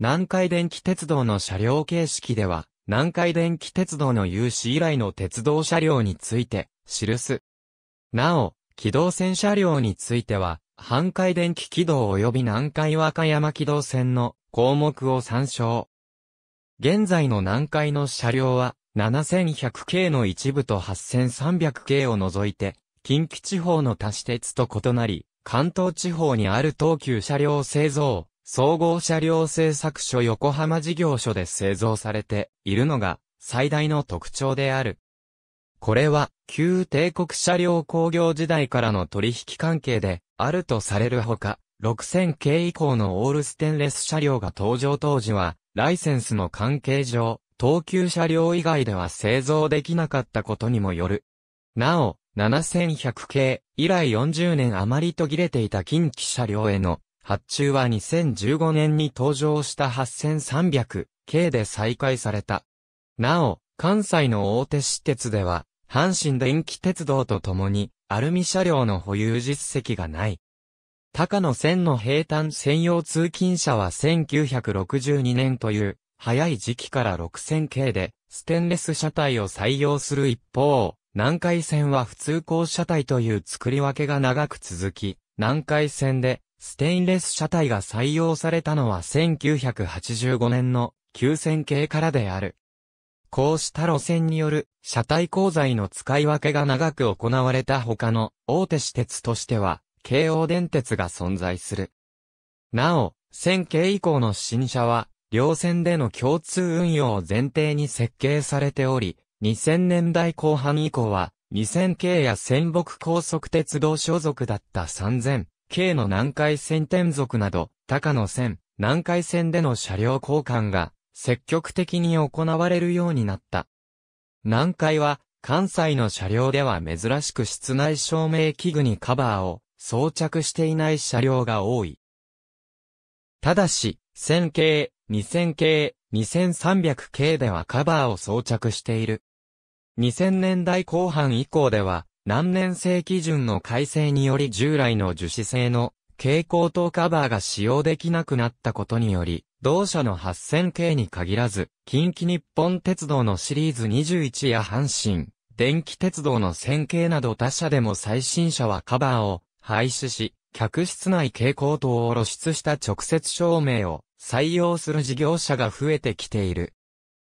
南海電気鉄道の車両形式では、南海電気鉄道の有志以来の鉄道車両について、記す。なお、機動線車両については、阪海電気軌道及び南海和歌山軌道線の項目を参照。現在の南海の車両は、7100系の一部と8300系を除いて、近畿地方の多私鉄と異なり、関東地方にある東急車両製造、総合車両製作所横浜事業所で製造されているのが最大の特徴である。これは旧帝国車両工業時代からの取引関係であるとされるほか、6000系以降のオールステンレス車両が登場当時は、ライセンスの関係上、東急車両以外では製造できなかったことにもよる。なお、7100系以来40年余り途切れていた近畿車両への発注は2015年に登場した8300系で再開された。なお、関西の大手私鉄では、阪神電気鉄道と共に、アルミ車両の保有実績がない。高野線の平坦専用通勤車は1962年という早い時期から6000系でステンレス車体を採用する一方、南海線は普通高車体という作り分けが長く続き、南海線でステインレス車体が採用されたのは1985年の9000系からである。こうした路線による車体鋼材の使い分けが長く行われた他の大手私鉄としては、京王電鉄が存在する。なお、1000系以降の新車は、両線での共通運用を前提に設計されており、2000年代後半以降は、2000系や仙北高速鉄道所属だった3000 K の南海線転属など、高野線、南海線での車両交換が積極的に行われるようになった。南海は関西の車両では珍しく室内照明器具にカバーを装着していない車両が多い。ただし、1000系、2000系、2300系ではカバーを装着している。2000年代後半以降では、何年生基準の改正により従来の樹脂製の蛍光灯カバーが使用できなくなったことにより、同社の8000系に限らず、近畿日本鉄道のシリーズ21や阪神、電気鉄道の1000系など他社でも最新車はカバーを廃止し、客室内蛍光灯を露出した直接照明を採用する事業者が増えてきている。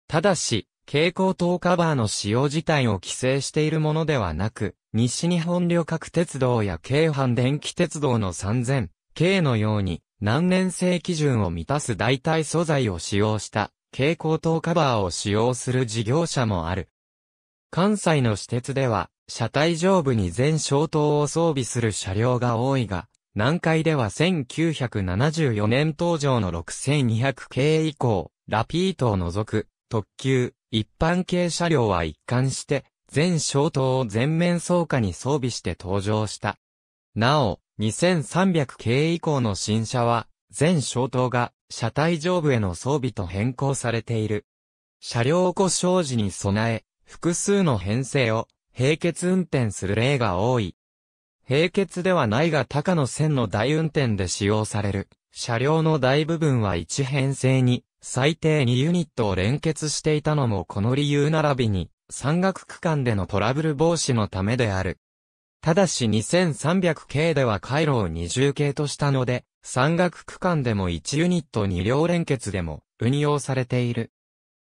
ただし、蛍光灯カバーの使用自体を規制しているものではなく、西日本旅客鉄道や京阪電気鉄道の3000、K のように、何年生基準を満たす代替素材を使用した蛍光灯カバーを使用する事業者もある。関西の私鉄では、車体上部に全消灯を装備する車両が多いが、南海では1974年登場の6200系以降、ラピートを除く、特急、一般系車両は一貫して、全消灯を全面装下に装備して登場した。なお、2300系以降の新車は、全消灯が車体上部への装備と変更されている。車両故障時に備え、複数の編成を並結運転する例が多い。並結ではないが高の線の大運転で使用される。車両の大部分は一編成に最低2ユニットを連結していたのもこの理由並びに、山岳区間でのトラブル防止のためである。ただし2300系では回路を二重系としたので、山岳区間でも1ユニット2両連結でも運用されている。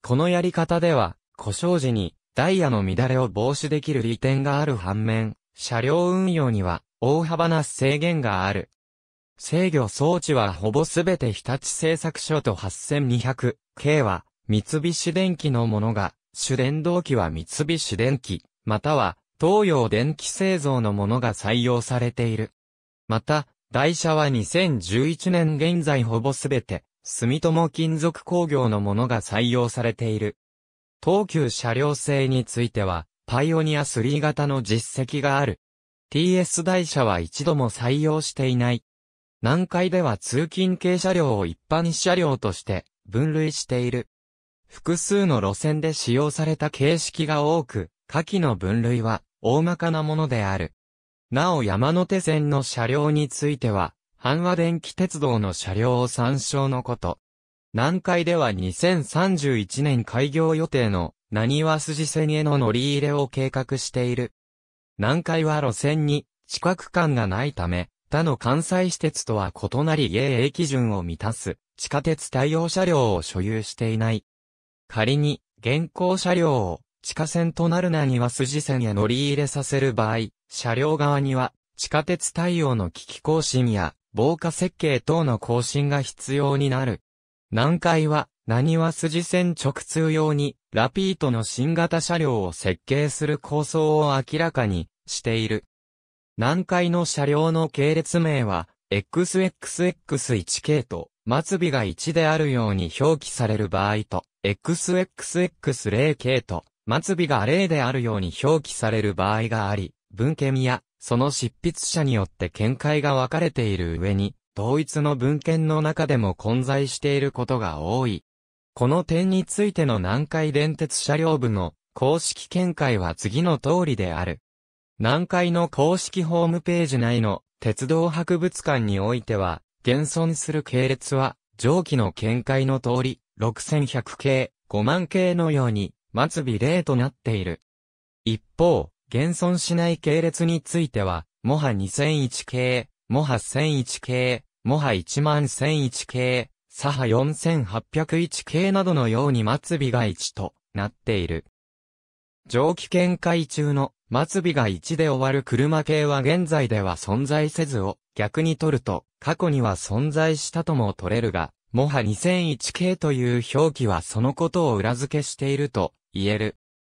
このやり方では、故障時にダイヤの乱れを防止できる利点がある反面、車両運用には大幅な制限がある。制御装置はほぼすべて日立製作所と8200、K は三菱電機のものが、主電動機は三菱電機、または東洋電機製造のものが採用されている。また、台車は2011年現在ほぼすべて、住友金属工業のものが採用されている。東急車両製については、パイオニア3型の実績がある。TS 台車は一度も採用していない。南海では通勤系車両を一般車両として分類している。複数の路線で使用された形式が多く、下記の分類は大まかなものである。なお山手線の車両については、阪和電気鉄道の車両を参照のこと。南海では2031年開業予定の何和筋線への乗り入れを計画している。南海は路線に地下区間がないため、他の関西私鉄とは異なり A 基準を満たす地下鉄対応車両を所有していない。仮に現行車両を地下線となる何は筋線へ乗り入れさせる場合、車両側には地下鉄対応の機器更新や防火設計等の更新が必要になる。南海は何は筋線直通用にラピートの新型車両を設計する構想を明らかにしている。南海の車両の系列名は、XXX1 系と、末尾が1であるように表記される場合と、XXX0 系と、末尾が0であるように表記される場合があり、文献や、その執筆者によって見解が分かれている上に、同一の文献の中でも混在していることが多い。この点についての南海電鉄車両部の公式見解は次の通りである。南海の公式ホームページ内の鉄道博物館においては、現存する系列は、上記の見解の通り、6100系、5万系のように、末尾0となっている。一方、現存しない系列については、モハ2001系、モハ1001系、モハ11001系、サハ4801系などのように末尾が1となっている。上記見解中の末尾が1で終わる車系は現在では存在せずを逆に取ると過去には存在したとも取れるが、もは2001系という表記はそのことを裏付けしていると言える。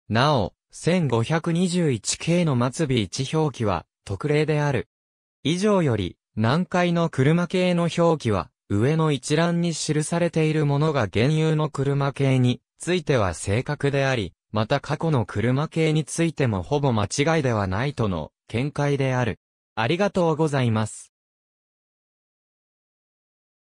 なお、1521系の末尾1表記は特例である。以上より、南海の車系の表記は上の一覧に記されているものが現有の車系については正確であり、また過去の車系についてもほぼ間違いではないとの見解である。ありがとうございます。